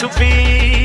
to be.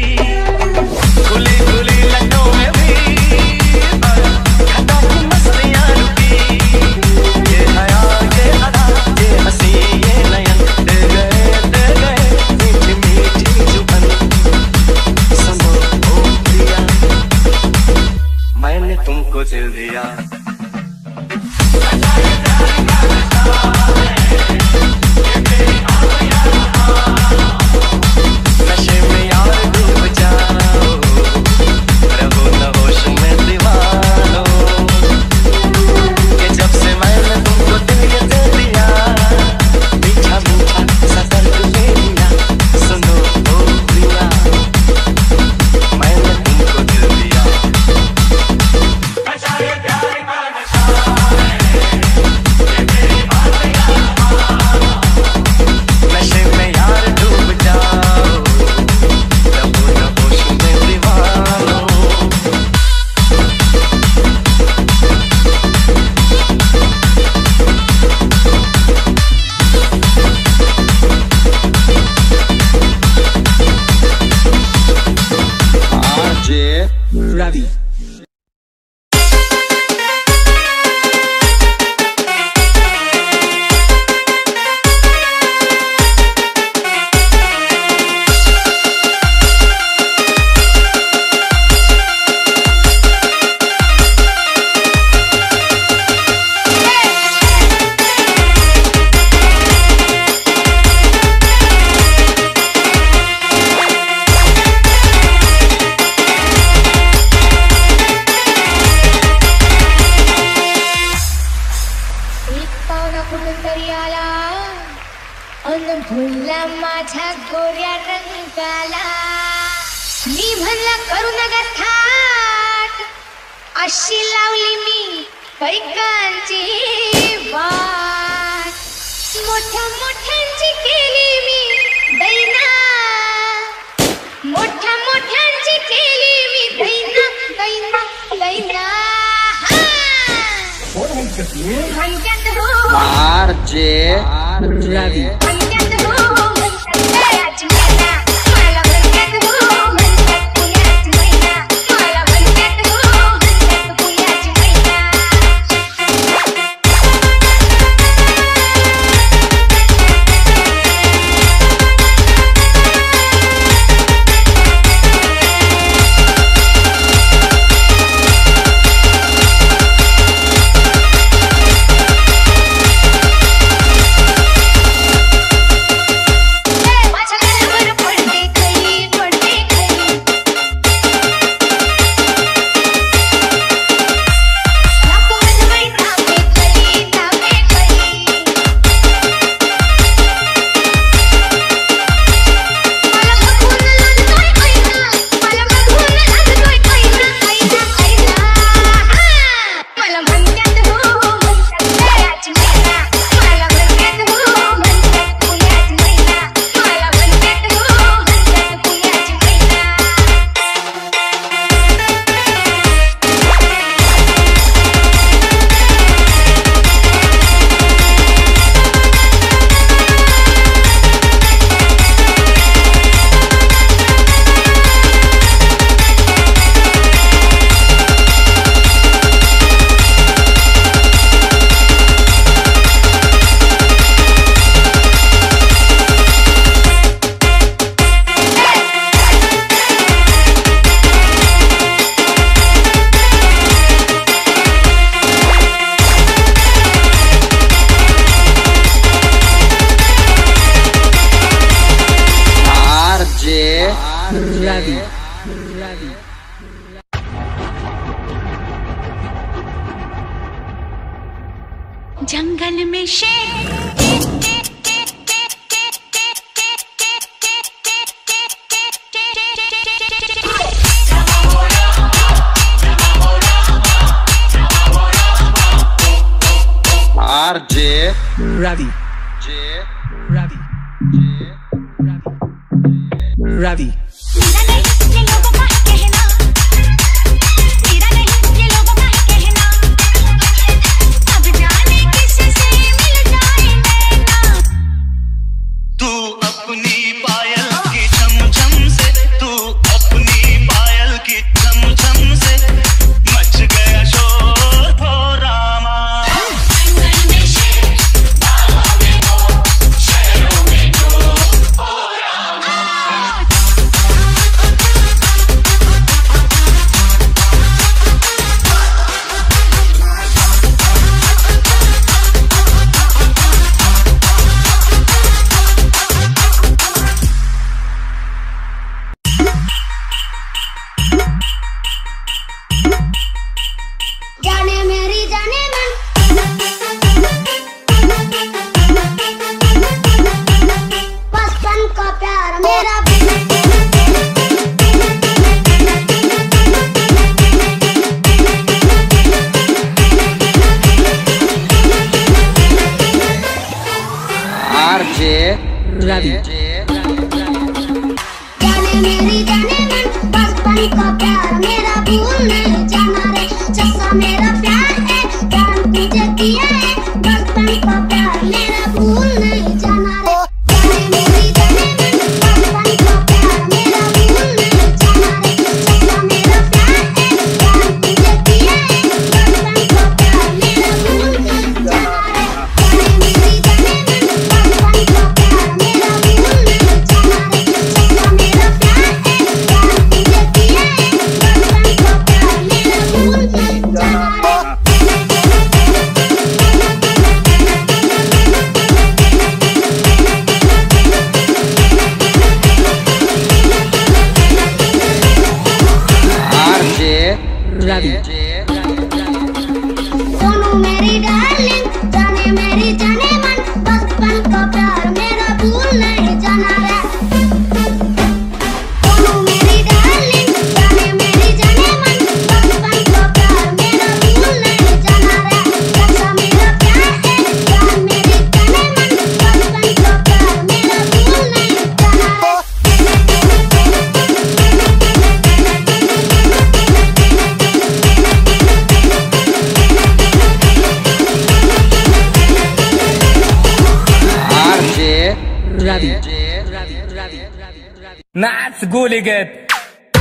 Ravi. Ravi. Ravi. Ravi. जाने मन। बचपन प्यार मेरा भूल नहीं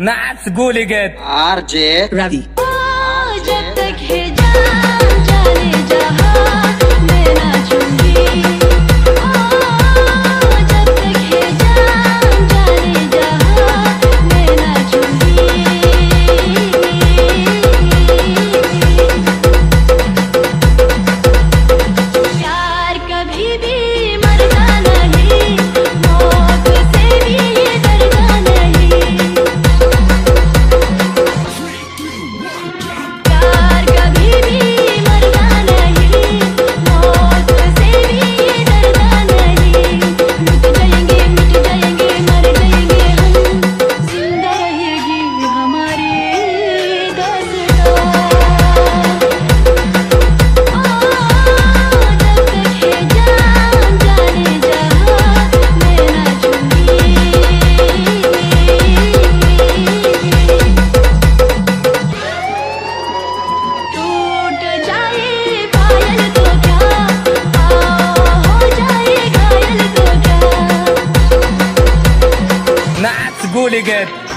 That's Goligat. RJ Ravi. big.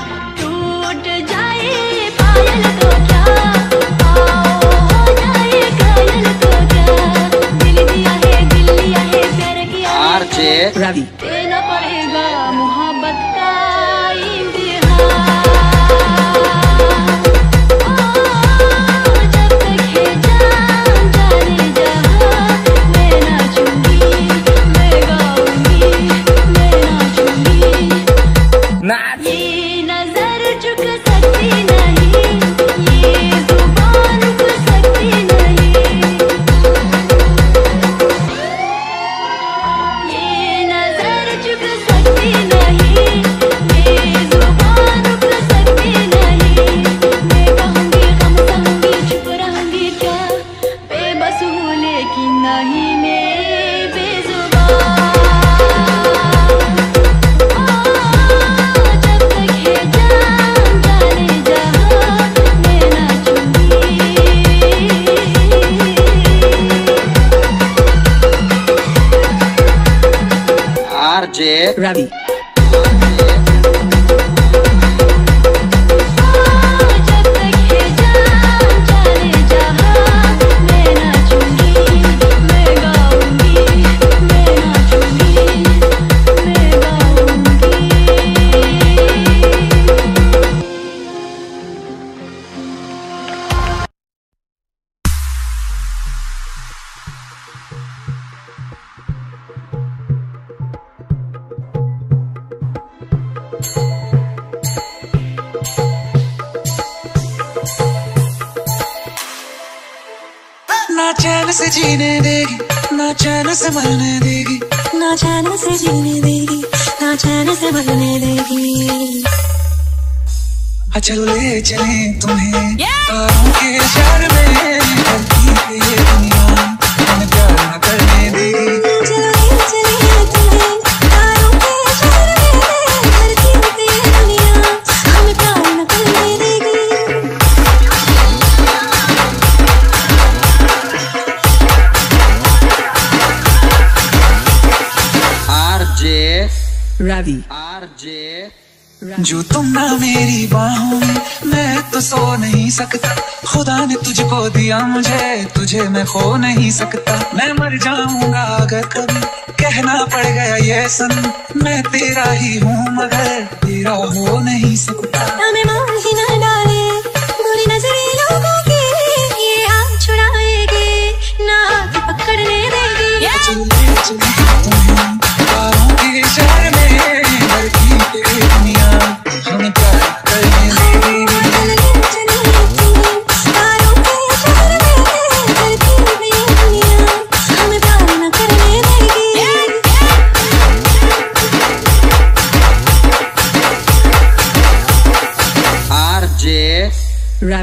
सकता। मैं मर जाऊँगा अगर कभी। कहना पड़ गया ये सन मैं तेरा ही हूँ, मगर तेरा हो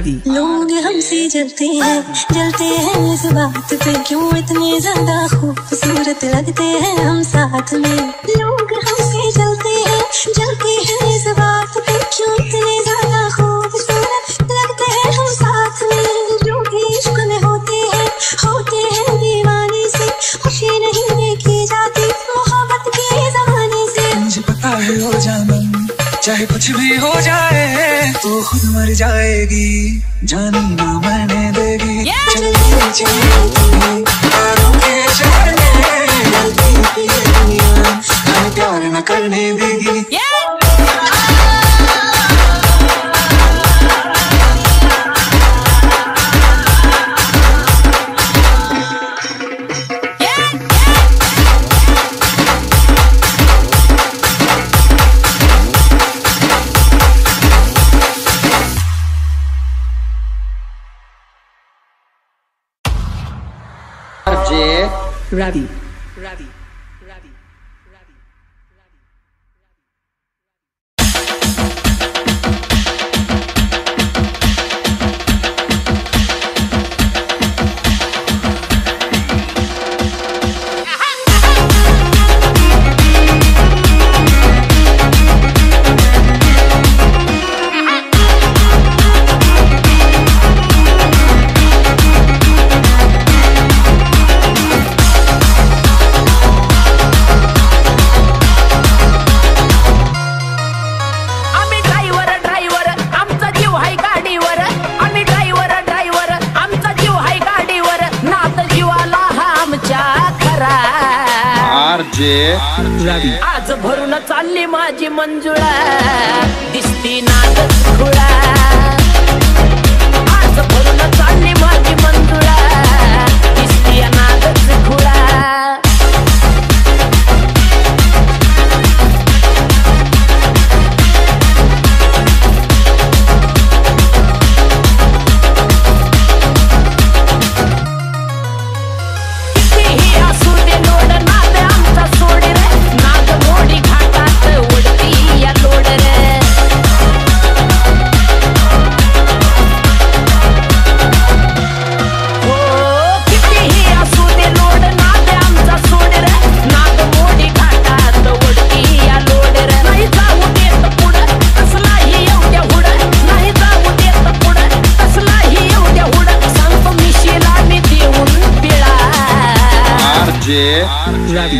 पंजाबी लोग हमसे जलते हैं जलते हैं इस बात पे, क्यों इतने ज़्यादा खूबसूरत लगते हैं? जानी ना मैंने देगी yeah! चल Ravi. Ravi.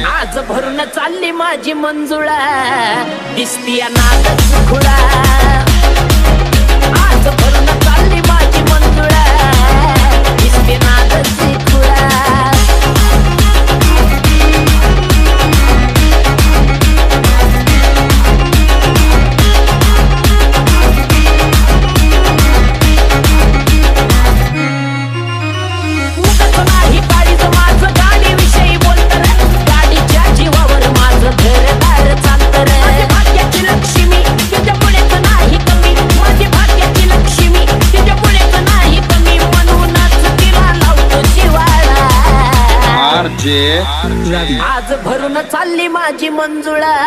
आज भरून चालली माझी मंजुळा. दिसती तुझी मंजुळा.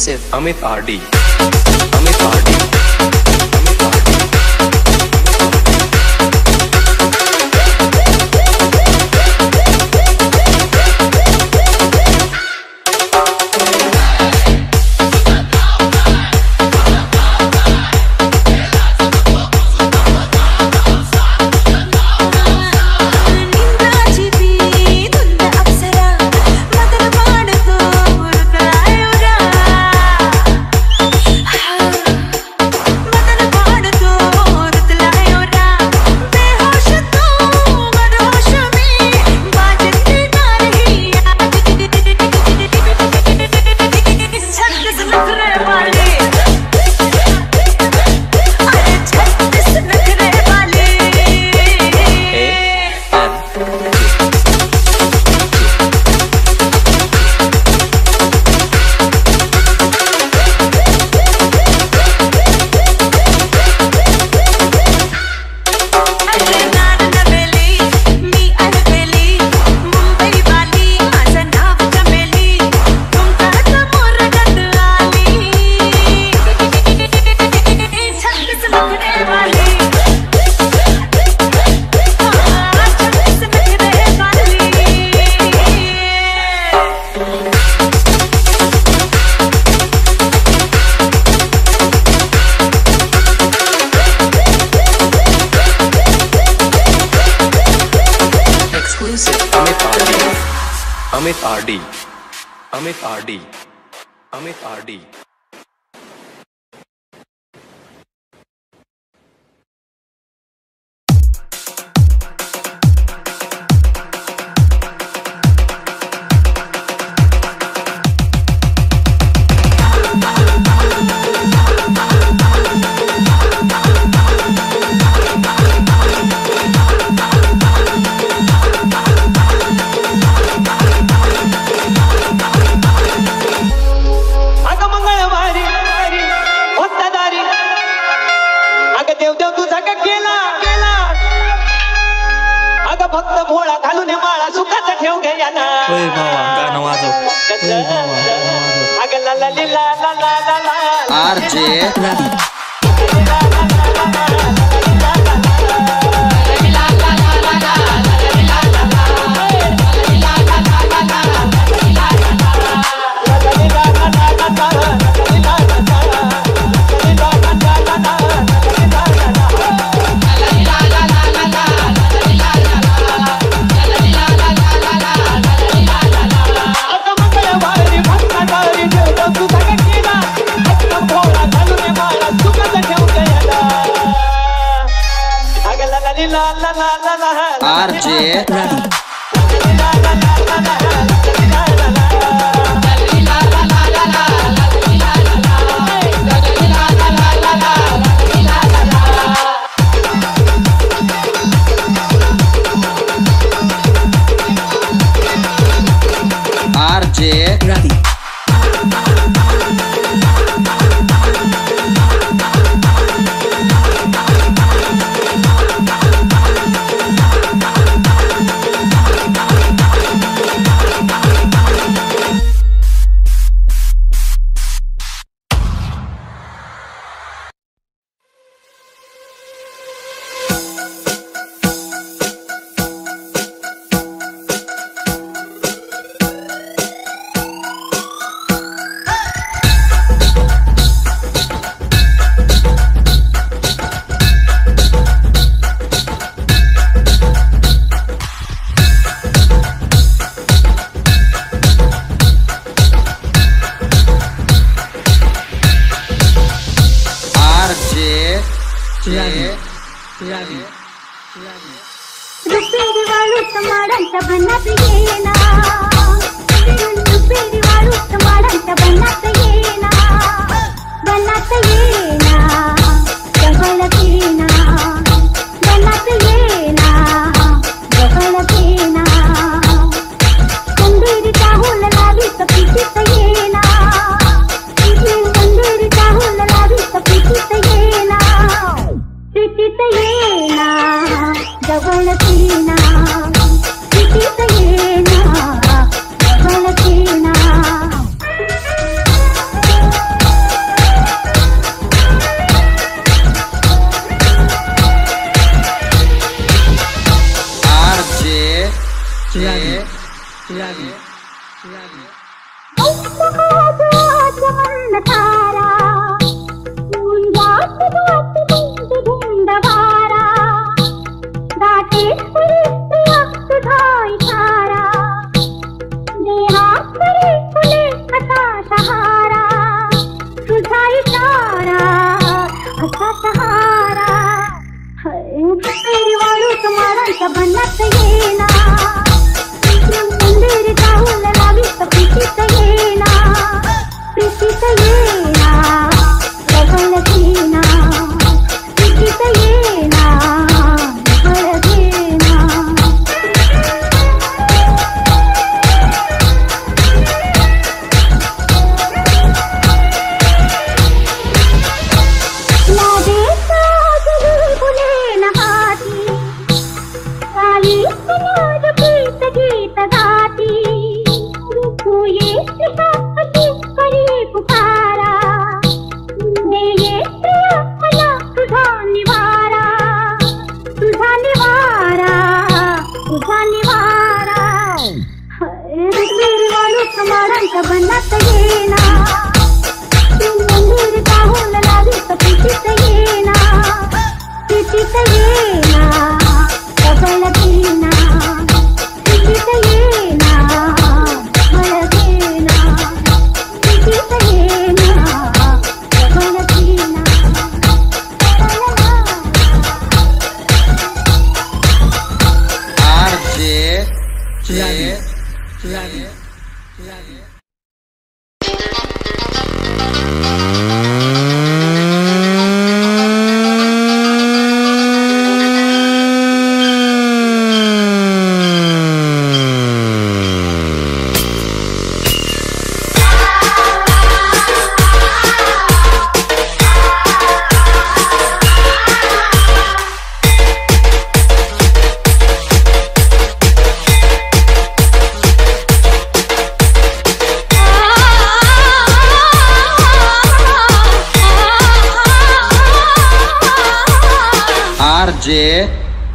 सिर्फ़ Amit R D Amit R D Amit RD. Amit RD. I happy you a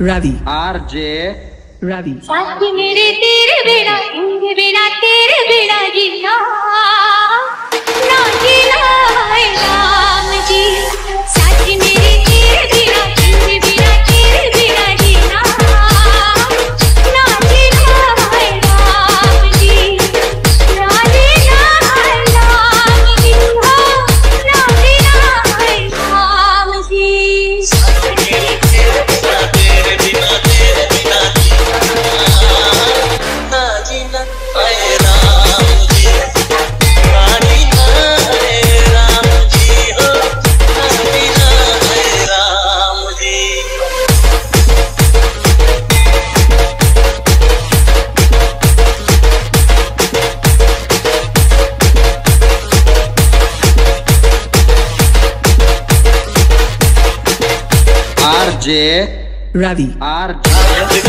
Ravi R J Ravi साथ मेरे तेरे बिना उंग बिना तेरे बिना जीना ना जीना है ना। J Ravi R J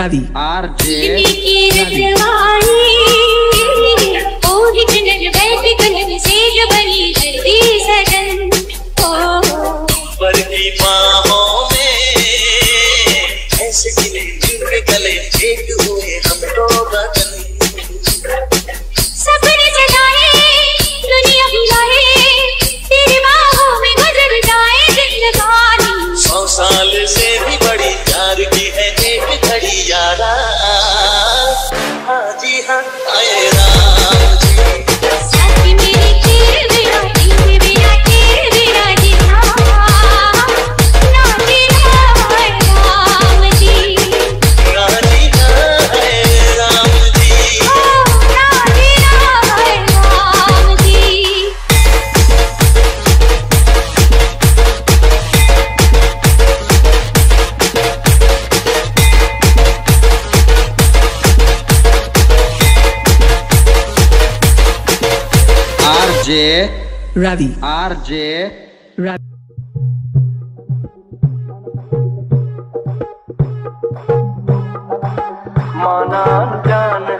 Ravi. RJ. Ravi. RJ. Ravi. Manan Jan.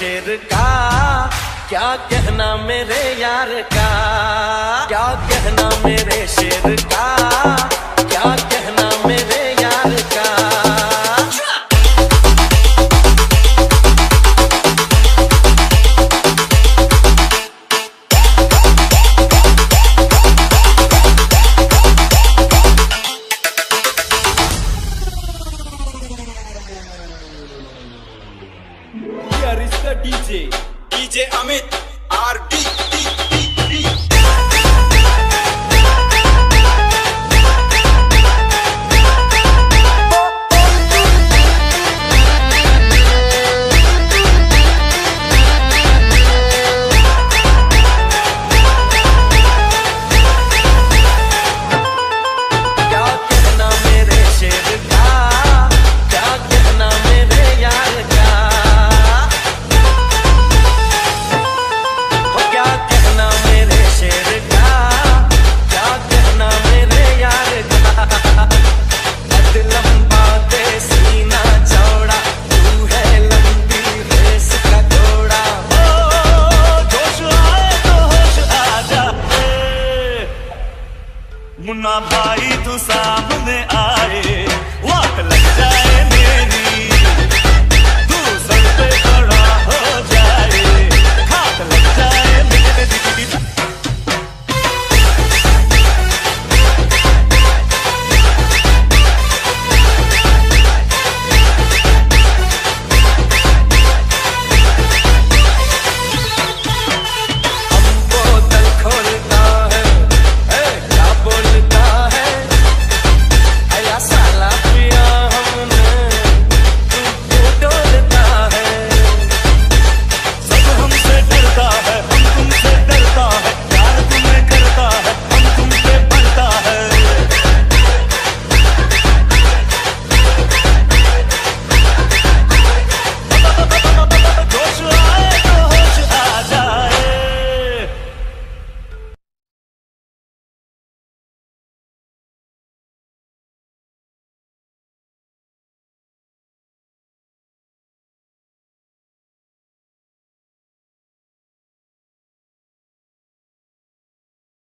शेर का। क्या कहना मेरे यार का? क्या कहना मेरे शेर का? क्या कहना